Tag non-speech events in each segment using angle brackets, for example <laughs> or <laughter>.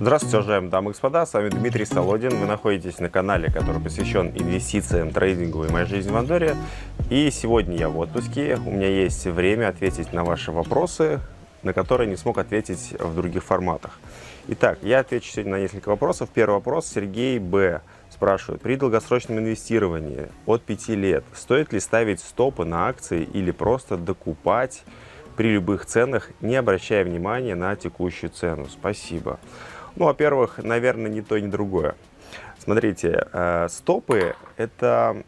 Здравствуйте, уважаемые дамы и господа, с вами Дмитрий Солодин. Вы находитесь на канале, который посвящен инвестициям, трейдингу и моей жизни в Андоре. И сегодня я в отпуске. У меня есть время ответить на ваши вопросы, на которые не смог ответить в других форматах. Итак, я отвечу сегодня на несколько вопросов. Первый вопрос Сергей Б. спрашивает. При долгосрочном инвестировании от 5 лет стоит ли ставить стопы на акции или просто докупать при любых ценах, не обращая внимания на текущую цену? Спасибо. Ну, во-первых, наверное, ни то, ни другое. Смотрите, э, стопы – это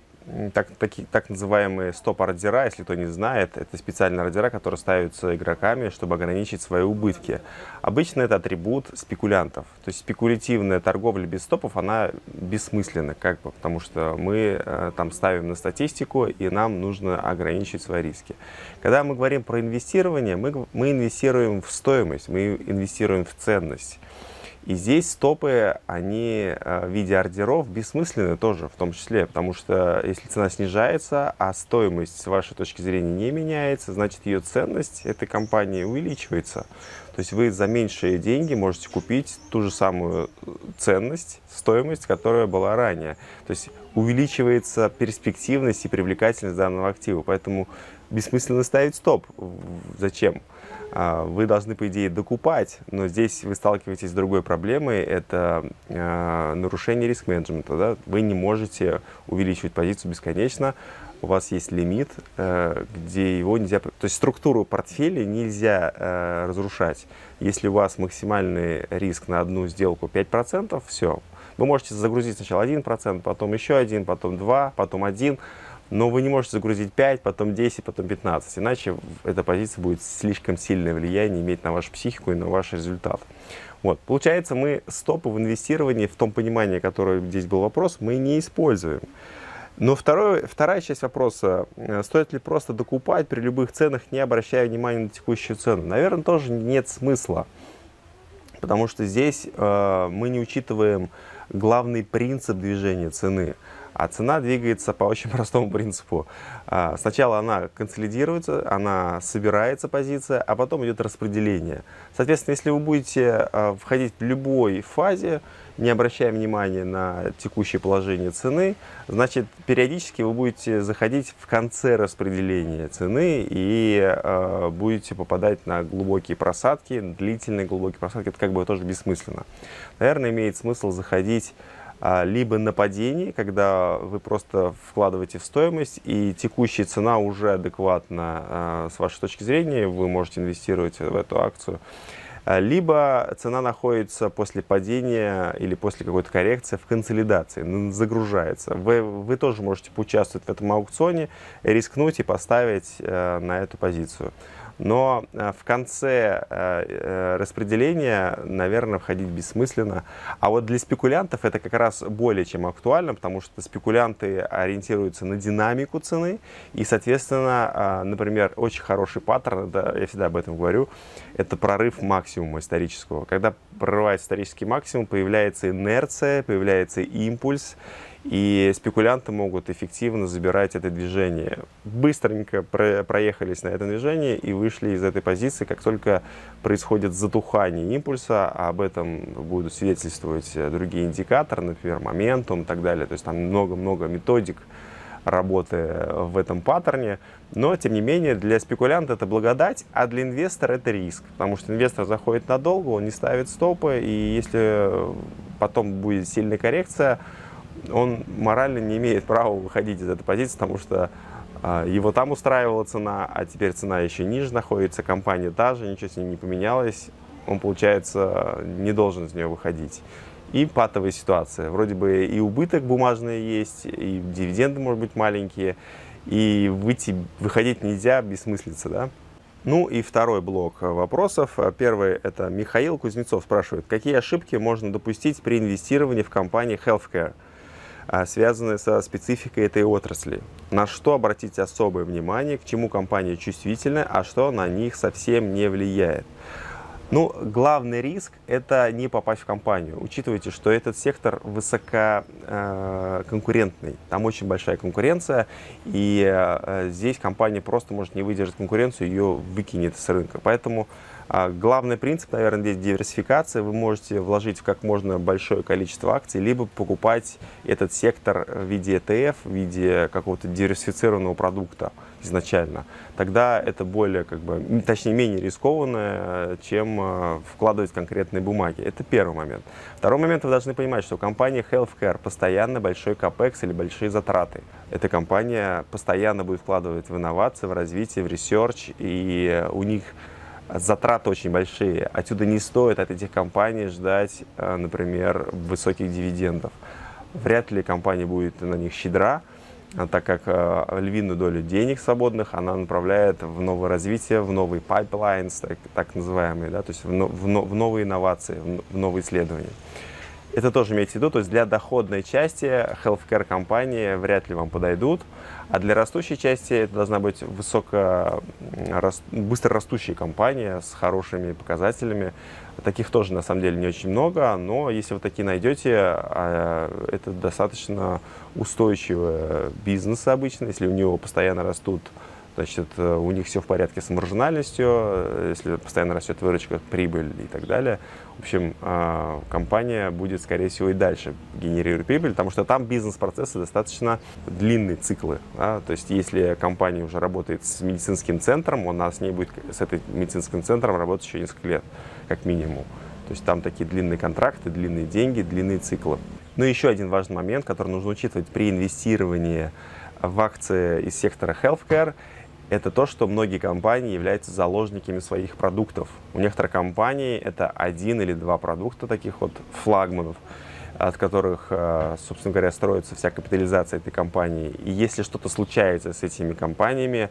так, таки, так называемые стоп-ордера, если кто не знает, это специальные ордера, которые ставятся игроками, чтобы ограничить свои убытки. Обычно это атрибут спекулянтов. То есть спекулятивная торговля без стопов, она бессмысленна, как бы, потому что мы э, там ставим на статистику, и нам нужно ограничить свои риски. Когда мы говорим про инвестирование, мы, мы инвестируем в стоимость, мы инвестируем в ценность. И здесь стопы, они э, в виде ордеров бессмысленны тоже, в том числе, потому что если цена снижается, а стоимость с вашей точки зрения не меняется, значит ее ценность этой компании увеличивается. То есть вы за меньшие деньги можете купить ту же самую э, ценность, стоимость, которая была ранее. То есть увеличивается перспективность и привлекательность данного актива. Поэтому бессмысленно ставить стоп. Зачем? А, вы должны, по идее, докупать, но здесь вы сталкиваетесь с другой проблемой, это э, нарушение риск-менеджмента. Да? Вы не можете увеличивать позицию бесконечно, у вас есть лимит, э, где его нельзя... То есть структуру портфеля нельзя э, разрушать. Если у вас максимальный риск на одну сделку 5%, все. Вы можете загрузить сначала 1%, потом еще один, потом 2, потом 1 но вы не можете загрузить 5, потом 10, потом 15, иначе эта позиция будет слишком сильное влияние иметь на вашу психику и на ваш результат. Вот. Получается, мы стопы в инвестировании, в том понимании, которое здесь был вопрос, мы не используем. Но второй, вторая часть вопроса, э, стоит ли просто докупать при любых ценах, не обращая внимания на текущую цену? Наверное, тоже нет смысла, потому что здесь э, мы не учитываем главный принцип движения цены – а цена двигается по очень <laughs> простому принципу. А, сначала она консолидируется, она собирается позиция, а потом идет распределение. Соответственно, если вы будете а, входить в любой фазе, не обращая внимания на текущее положение цены, значит, периодически вы будете заходить в конце распределения цены и э, будете попадать на глубокие просадки, длительные глубокие просадки. Это как бы тоже бессмысленно. Наверное, имеет смысл заходить а, либо нападение, когда вы просто вкладываете в стоимость, и текущая цена уже адекватна а, с вашей точки зрения, вы можете инвестировать в эту акцию. А, либо цена находится после падения или после какой-то коррекции в консолидации, загружается. Вы, вы тоже можете поучаствовать в этом аукционе, рискнуть и поставить э, на эту позицию но э, в конце э, э, распределения, наверное, входить бессмысленно. А вот для спекулянтов это как раз более чем актуально, потому что спекулянты ориентируются на динамику цены, и, соответственно, например, очень хороший паттерн, да, я всегда об этом говорю, это прорыв максимума исторического. Когда прорывается исторический максимум, появляется инерция, появляется импульс, и спекулянты могут эффективно забирать это движение. Быстренько про проехались на этом движении и вышли из этой позиции, как только происходит затухание импульса, а об этом будут свидетельствовать другие индикаторы, например, моментум и так далее. То есть там много-много методик работы в этом паттерне. Но, тем не менее, для спекулянта это благодать, а для инвестора это риск. Потому что инвестор заходит надолго, он не ставит стопы, и если потом будет сильная коррекция, он морально не имеет права выходить из этой позиции, потому что а, его там устраивала цена, а теперь цена еще ниже находится, компания та же, ничего с ней не поменялось, он, получается, не должен из нее выходить. И патовая ситуация. Вроде бы и убыток бумажный есть, и дивиденды, может быть, маленькие, и выйти, выходить нельзя, бессмыслица, да? Ну и второй блок вопросов. Первый – это Михаил Кузнецов спрашивает, какие ошибки можно допустить при инвестировании в компании Healthcare – а, связанные со спецификой этой отрасли. На что обратить особое внимание, к чему компания чувствительна, а что на них совсем не влияет. Ну, главный риск – это не попасть в компанию. Учитывайте, что этот сектор высококонкурентный. Э, Там очень большая конкуренция, и э, здесь компания просто может не выдержать конкуренцию, ее выкинет с рынка. Поэтому главный принцип, наверное, здесь диверсификация. Вы можете вложить в как можно большое количество акций, либо покупать этот сектор в виде ETF, в виде какого-то диверсифицированного продукта изначально. Тогда это более, как бы, точнее, менее рискованно, чем э, вкладывать в конкретные бумаги. Это первый момент. Второй момент, вы должны понимать, что компания Healthcare постоянно большой CapEx или большие затраты. Эта компания постоянно будет вкладывать в инновации, в развитие, в research, и у них затраты очень большие. Отсюда не стоит от этих компаний ждать, э, например, высоких дивидендов. Вряд ли компания будет на них щедра, а так как э, львиную долю денег свободных она направляет в новое развитие, в новые pipelines, так, так называемые, да, то есть в, в, в новые инновации, в, в новые исследования. Это тоже имейте в виду, то есть для доходной части healthcare компании вряд ли вам подойдут, а для растущей части это должна быть высоко, быстро растущая компания с хорошими показателями. Таких тоже на самом деле не очень много, но если вы такие найдете, а, это достаточно устойчивый бизнес обычно, если у него постоянно растут Значит, э, у них все в порядке с маржинальностью, э, если постоянно растет выручка, прибыль и так далее. В общем, э, компания будет, скорее всего, и дальше генерировать прибыль, потому что там бизнес-процессы достаточно длинные циклы. Да? То есть, если компания уже работает с медицинским центром, у нас с ней будет с этим медицинским центром работать еще несколько лет, как минимум. То есть там такие длинные контракты, длинные деньги, длинные циклы. Но еще один важный момент, который нужно учитывать при инвестировании в акции из сектора healthcare – это то, что многие компании являются заложниками своих продуктов. У некоторых компаний это один или два продукта таких вот флагманов, от которых, э, собственно говоря, строится вся капитализация этой компании. И если что-то случается с этими компаниями,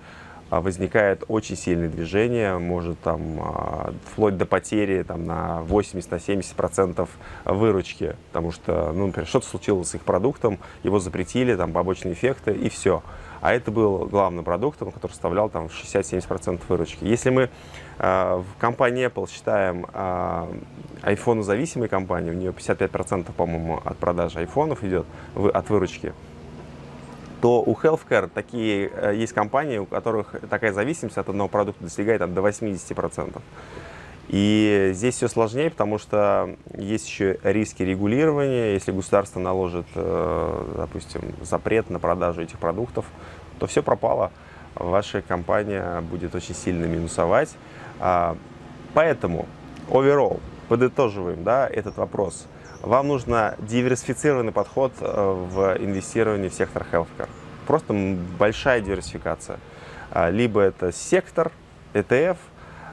э, возникает очень сильное движение, может там э, вплоть до потери там, на 80-70% выручки, потому что, ну, например, что-то случилось с их продуктом, его запретили, там побочные эффекты и все. А это был главным продуктом, который составлял там 60-70% выручки. Если мы э, в компании Apple считаем э, iPhone зависимой компанией, у нее 55%, по-моему, от продажи айфонов идет в, от выручки, то у Healthcare такие э, есть компании, у которых такая зависимость от одного продукта достигает там, до 80%. И здесь все сложнее, потому что есть еще риски регулирования. Если государство наложит, э, допустим, запрет на продажу этих продуктов, то все пропало. Ваша компания будет очень сильно минусовать. А, поэтому, overall, подытоживаем да, этот вопрос. Вам нужно диверсифицированный подход э, в инвестировании в сектор healthcare. Просто большая диверсификация. А, либо это сектор, ETF –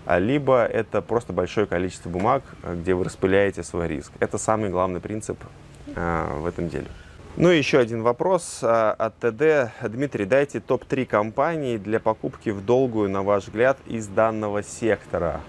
либо это просто большое количество бумаг, где вы распыляете свой риск. Это самый главный принцип э, в этом деле. Ну и еще один вопрос э, от ТД. Дмитрий, дайте топ-3 компаний для покупки в долгую, на ваш взгляд, из данного сектора.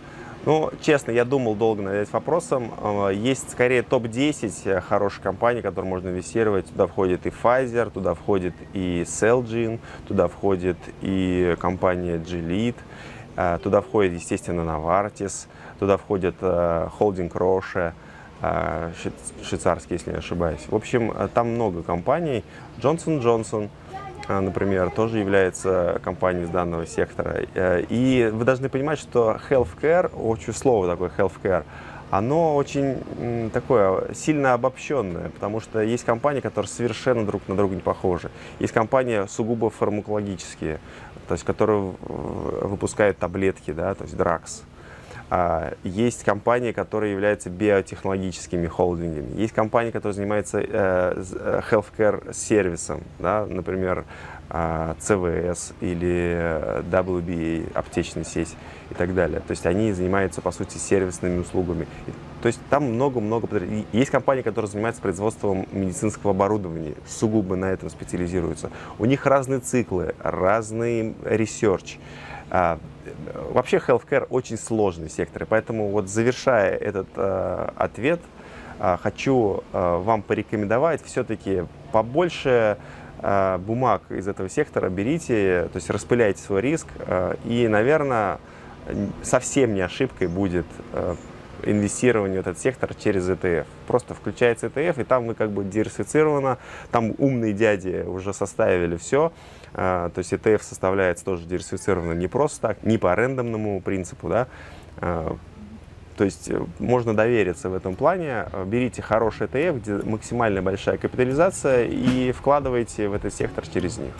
Ну, честно, я думал долго над этим вопросом. Э, есть скорее топ-10 хороших компаний, которые можно инвестировать. Туда входит и Pfizer, туда входит и Celgene, туда входит и компания Gilead, Э, туда входит, естественно, Novartis, туда входит э, холдинг э, швейцарский, если не ошибаюсь. В общем, там много компаний. Johnson Johnson, например, тоже является компанией из данного сектора. И вы должны понимать, что healthcare, очень слово такое healthcare, оно очень такое сильно обобщенное, потому что есть компании, которые совершенно друг на друга не похожи. Есть компании сугубо фармакологические, то есть которые выпускают таблетки, да, то есть дракс. А, есть компании, которые являются биотехнологическими холдингами. Есть компании, которые занимаются э, э healthcare сервисом, да, например, э, CVS или э, WBA, аптечная сеть и так далее. То есть они занимаются, по сути, сервисными услугами. То есть там много-много... Есть компании, которые занимаются производством медицинского оборудования, сугубо на этом специализируются. У них разные циклы, разный research. А, вообще healthcare очень сложный сектор, и поэтому вот завершая этот а, ответ, а, хочу вам порекомендовать все-таки побольше бумаг из этого сектора берите, то есть распыляйте свой риск, и, наверное, совсем не ошибкой будет инвестирование в этот сектор через ETF. Просто включается ETF, и там мы как бы диверсифицировано, там умные дяди уже составили все. Э, то есть ETF составляется тоже диверсифицированно не просто так, не по рандомному принципу, да, э, То есть э, можно довериться в этом плане. Э, берите хороший ETF, где максимально большая капитализация и вкладывайте в этот сектор через них.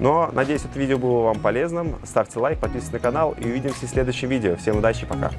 Но надеюсь, это видео было вам полезным. Ставьте лайк, подписывайтесь на канал и увидимся в следующем видео. Всем удачи, пока!